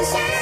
我想。